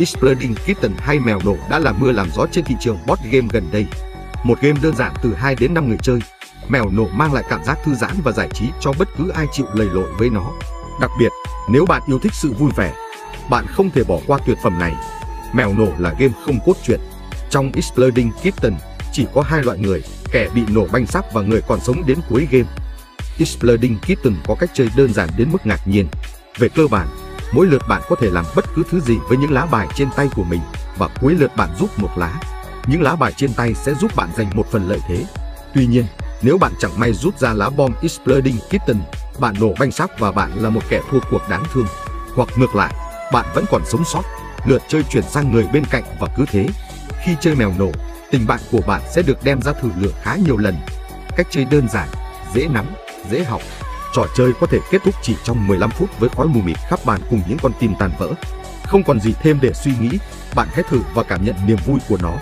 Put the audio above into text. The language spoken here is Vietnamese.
Exploding Kitten hay mèo nổ đã làm mưa làm gió trên thị trường board game gần đây. Một game đơn giản từ 2 đến 5 người chơi, mèo nổ mang lại cảm giác thư giãn và giải trí cho bất cứ ai chịu lầy lội với nó. Đặc biệt, nếu bạn yêu thích sự vui vẻ, bạn không thể bỏ qua tuyệt phẩm này. Mèo nổ là game không cốt truyện. Trong Exploding Kitten, chỉ có hai loại người, kẻ bị nổ banh sắp và người còn sống đến cuối game. Exploding Kitten có cách chơi đơn giản đến mức ngạc nhiên. Về cơ bản, mỗi lượt bạn có thể làm bất cứ thứ gì với những lá bài trên tay của mình và cuối lượt bạn rút một lá. Những lá bài trên tay sẽ giúp bạn giành một phần lợi thế. Tuy nhiên, nếu bạn chẳng may rút ra lá bom Exploding Kitten, bạn nổ banh sắc và bạn là một kẻ thua cuộc đáng thương. Hoặc ngược lại, bạn vẫn còn sống sót, lượt chơi chuyển sang người bên cạnh và cứ thế. Khi chơi mèo nổ, tình bạn của bạn sẽ được đem ra thử lửa khá nhiều lần. Cách chơi đơn giản, dễ nắm, dễ học. Trò chơi có thể kết thúc chỉ trong 15 phút với khói mù mịt khắp bàn cùng những con tim tàn vỡ. Không còn gì thêm để suy nghĩ, bạn hãy thử và cảm nhận niềm vui của nó.